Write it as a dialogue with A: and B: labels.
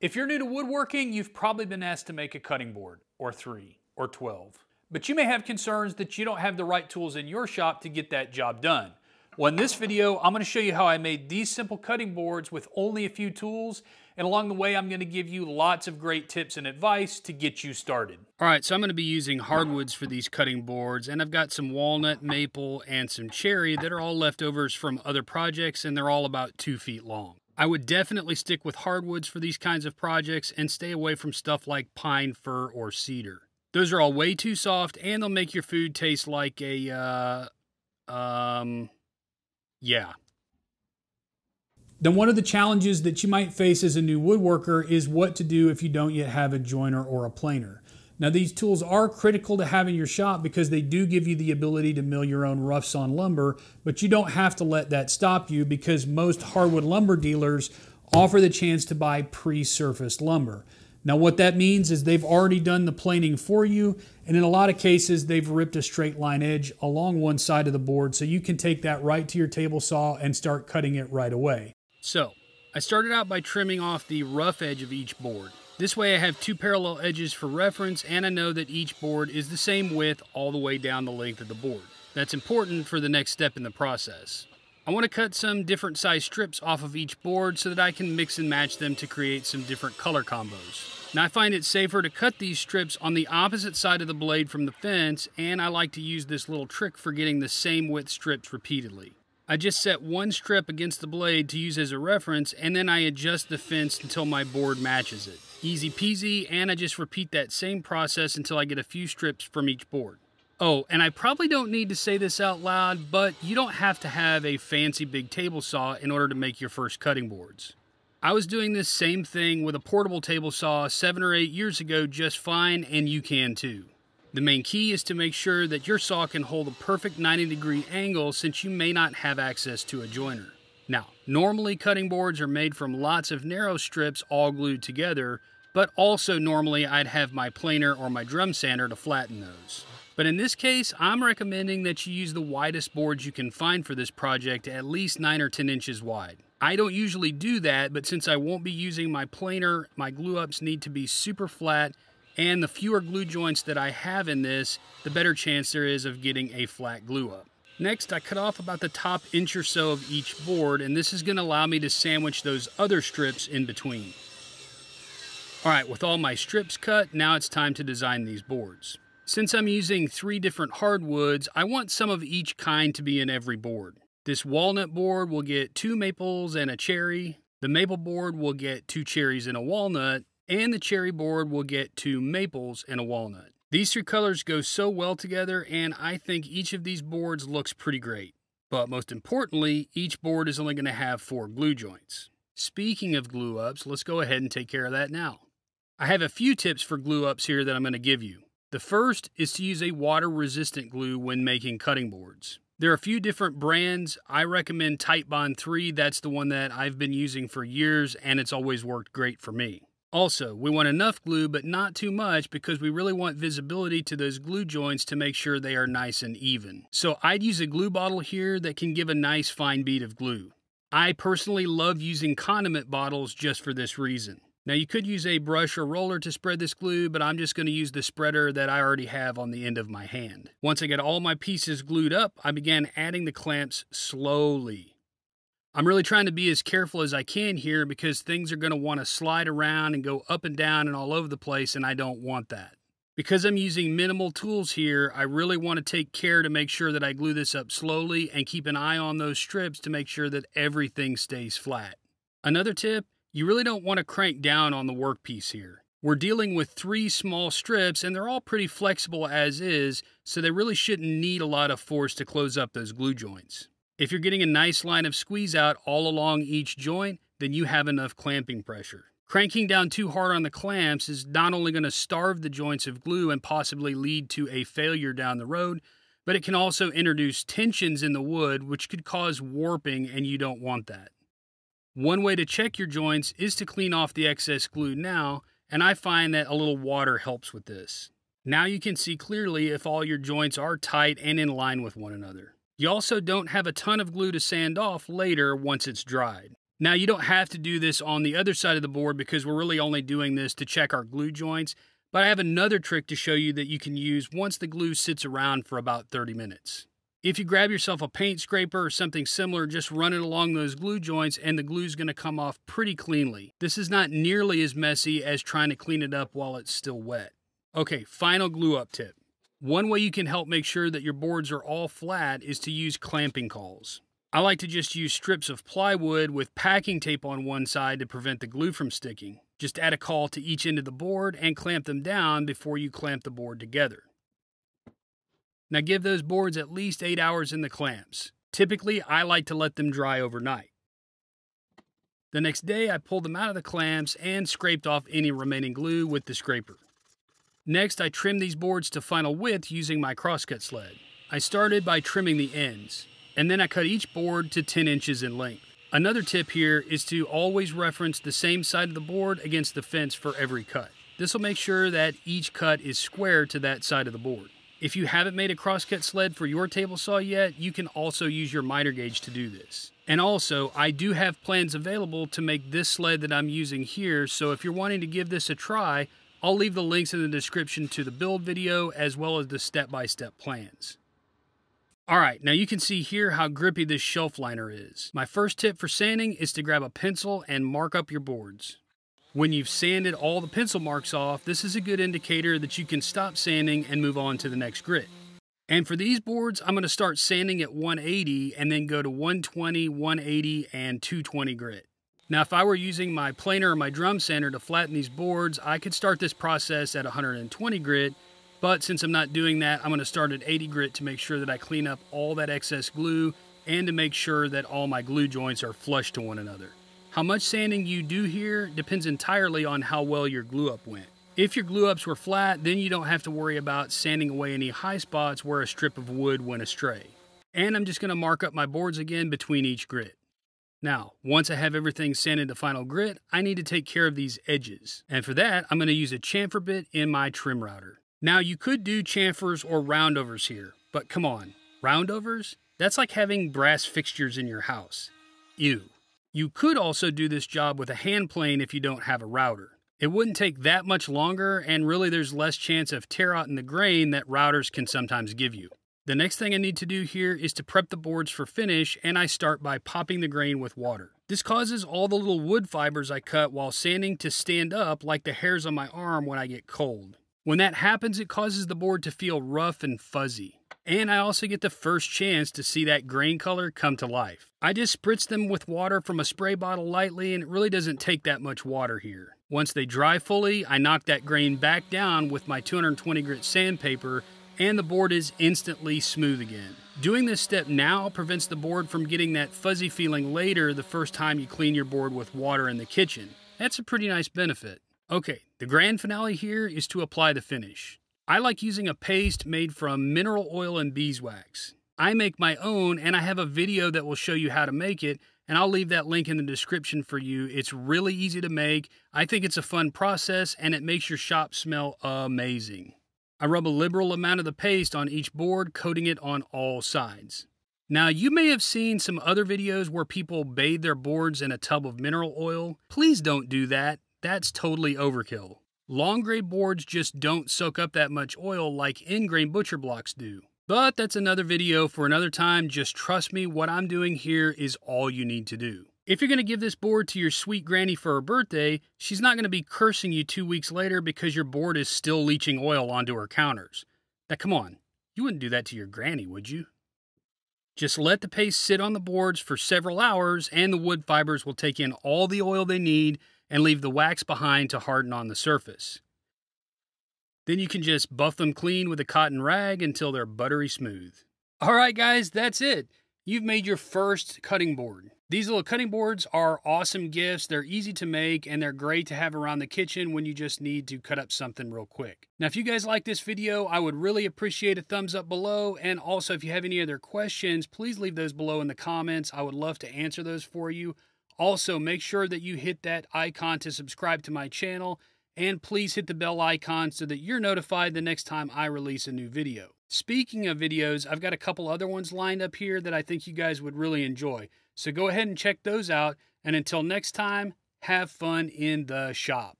A: If you're new to woodworking, you've probably been asked to make a cutting board, or three, or 12. But you may have concerns that you don't have the right tools in your shop to get that job done. Well, in this video, I'm gonna show you how I made these simple cutting boards with only a few tools, and along the way, I'm gonna give you lots of great tips and advice to get you started. All right, so I'm gonna be using hardwoods for these cutting boards, and I've got some walnut, maple, and some cherry that are all leftovers from other projects, and they're all about two feet long. I would definitely stick with hardwoods for these kinds of projects and stay away from stuff like pine, fir, or cedar. Those are all way too soft, and they'll make your food taste like a, uh, um, yeah. Then one of the challenges that you might face as a new woodworker is what to do if you don't yet have a jointer or a planer. Now these tools are critical to have in your shop because they do give you the ability to mill your own rough sawn lumber, but you don't have to let that stop you because most hardwood lumber dealers offer the chance to buy pre-surfaced lumber. Now what that means is they've already done the planing for you and in a lot of cases they've ripped a straight line edge along one side of the board so you can take that right to your table saw and start cutting it right away. So I started out by trimming off the rough edge of each board. This way I have two parallel edges for reference and I know that each board is the same width all the way down the length of the board. That's important for the next step in the process. I want to cut some different size strips off of each board so that I can mix and match them to create some different color combos. Now I find it safer to cut these strips on the opposite side of the blade from the fence and I like to use this little trick for getting the same width strips repeatedly. I just set one strip against the blade to use as a reference and then I adjust the fence until my board matches it. Easy peasy, and I just repeat that same process until I get a few strips from each board. Oh, and I probably don't need to say this out loud, but you don't have to have a fancy big table saw in order to make your first cutting boards. I was doing this same thing with a portable table saw seven or eight years ago just fine, and you can too. The main key is to make sure that your saw can hold a perfect 90 degree angle since you may not have access to a jointer. Now, normally cutting boards are made from lots of narrow strips all glued together, but also normally I'd have my planer or my drum sander to flatten those. But in this case, I'm recommending that you use the widest boards you can find for this project, at least 9 or 10 inches wide. I don't usually do that, but since I won't be using my planer, my glue ups need to be super flat, and the fewer glue joints that I have in this, the better chance there is of getting a flat glue up. Next, I cut off about the top inch or so of each board, and this is going to allow me to sandwich those other strips in between. All right, with all my strips cut, now it's time to design these boards. Since I'm using three different hardwoods, I want some of each kind to be in every board. This walnut board will get two maples and a cherry. The maple board will get two cherries and a walnut. And the cherry board will get two maples and a walnut. These three colors go so well together, and I think each of these boards looks pretty great. But most importantly, each board is only going to have four glue joints. Speaking of glue ups, let's go ahead and take care of that now. I have a few tips for glue ups here that I'm going to give you. The first is to use a water resistant glue when making cutting boards. There are a few different brands. I recommend Titebond 3. That's the one that I've been using for years and it's always worked great for me. Also, we want enough glue but not too much because we really want visibility to those glue joints to make sure they are nice and even. So I'd use a glue bottle here that can give a nice fine bead of glue. I personally love using condiment bottles just for this reason. Now you could use a brush or roller to spread this glue, but I'm just going to use the spreader that I already have on the end of my hand. Once I get all my pieces glued up, I began adding the clamps slowly. I'm really trying to be as careful as I can here because things are going to want to slide around and go up and down and all over the place and I don't want that. Because I'm using minimal tools here, I really want to take care to make sure that I glue this up slowly and keep an eye on those strips to make sure that everything stays flat. Another tip you really don't want to crank down on the workpiece here. We're dealing with three small strips and they're all pretty flexible as is, so they really shouldn't need a lot of force to close up those glue joints. If you're getting a nice line of squeeze out all along each joint, then you have enough clamping pressure. Cranking down too hard on the clamps is not only going to starve the joints of glue and possibly lead to a failure down the road, but it can also introduce tensions in the wood which could cause warping and you don't want that. One way to check your joints is to clean off the excess glue now, and I find that a little water helps with this. Now you can see clearly if all your joints are tight and in line with one another. You also don't have a ton of glue to sand off later once it's dried. Now, you don't have to do this on the other side of the board because we're really only doing this to check our glue joints, but I have another trick to show you that you can use once the glue sits around for about 30 minutes. If you grab yourself a paint scraper or something similar, just run it along those glue joints and the glue is going to come off pretty cleanly. This is not nearly as messy as trying to clean it up while it's still wet. Okay, final glue up tip. One way you can help make sure that your boards are all flat is to use clamping cauls. I like to just use strips of plywood with packing tape on one side to prevent the glue from sticking. Just add a caul to each end of the board and clamp them down before you clamp the board together. Now give those boards at least 8 hours in the clamps. Typically, I like to let them dry overnight. The next day, I pulled them out of the clamps and scraped off any remaining glue with the scraper. Next, I trimmed these boards to final width using my crosscut sled. I started by trimming the ends, and then I cut each board to 10 inches in length. Another tip here is to always reference the same side of the board against the fence for every cut. This will make sure that each cut is square to that side of the board. If you haven't made a crosscut sled for your table saw yet, you can also use your miter gauge to do this. And also, I do have plans available to make this sled that I'm using here, so if you're wanting to give this a try, I'll leave the links in the description to the build video as well as the step-by-step -step plans. Alright, now you can see here how grippy this shelf liner is. My first tip for sanding is to grab a pencil and mark up your boards. When you've sanded all the pencil marks off, this is a good indicator that you can stop sanding and move on to the next grit. And for these boards, I'm going to start sanding at 180 and then go to 120, 180, and 220 grit. Now, if I were using my planer or my drum sander to flatten these boards, I could start this process at 120 grit, but since I'm not doing that, I'm going to start at 80 grit to make sure that I clean up all that excess glue and to make sure that all my glue joints are flush to one another. How much sanding you do here depends entirely on how well your glue up went. If your glue ups were flat, then you don't have to worry about sanding away any high spots where a strip of wood went astray. And I'm just going to mark up my boards again between each grit. Now, once I have everything sanded to final grit, I need to take care of these edges. And for that, I'm going to use a chamfer bit in my trim router. Now, you could do chamfers or roundovers here, but come on, roundovers? That's like having brass fixtures in your house. Ew. You could also do this job with a hand plane if you don't have a router. It wouldn't take that much longer, and really there's less chance of tear out in the grain that routers can sometimes give you. The next thing I need to do here is to prep the boards for finish, and I start by popping the grain with water. This causes all the little wood fibers I cut while sanding to stand up like the hairs on my arm when I get cold. When that happens, it causes the board to feel rough and fuzzy and I also get the first chance to see that grain color come to life. I just spritz them with water from a spray bottle lightly and it really doesn't take that much water here. Once they dry fully, I knock that grain back down with my 220 grit sandpaper and the board is instantly smooth again. Doing this step now prevents the board from getting that fuzzy feeling later the first time you clean your board with water in the kitchen. That's a pretty nice benefit. Okay, the grand finale here is to apply the finish. I like using a paste made from mineral oil and beeswax. I make my own and I have a video that will show you how to make it and I'll leave that link in the description for you. It's really easy to make. I think it's a fun process and it makes your shop smell amazing. I rub a liberal amount of the paste on each board, coating it on all sides. Now, you may have seen some other videos where people bathe their boards in a tub of mineral oil. Please don't do that. That's totally overkill. Long grain boards just don't soak up that much oil like end grain butcher blocks do. But that's another video for another time. Just trust me, what I'm doing here is all you need to do. If you're going to give this board to your sweet granny for her birthday, she's not going to be cursing you two weeks later because your board is still leaching oil onto her counters. Now, come on, you wouldn't do that to your granny, would you? Just let the paste sit on the boards for several hours and the wood fibers will take in all the oil they need and leave the wax behind to harden on the surface. Then you can just buff them clean with a cotton rag until they're buttery smooth. Alright guys, that's it. You've made your first cutting board. These little cutting boards are awesome gifts. They're easy to make and they're great to have around the kitchen when you just need to cut up something real quick. Now, if you guys like this video, I would really appreciate a thumbs up below. And also, if you have any other questions, please leave those below in the comments. I would love to answer those for you. Also, make sure that you hit that icon to subscribe to my channel, and please hit the bell icon so that you're notified the next time I release a new video. Speaking of videos, I've got a couple other ones lined up here that I think you guys would really enjoy. So go ahead and check those out. And until next time, have fun in the shop.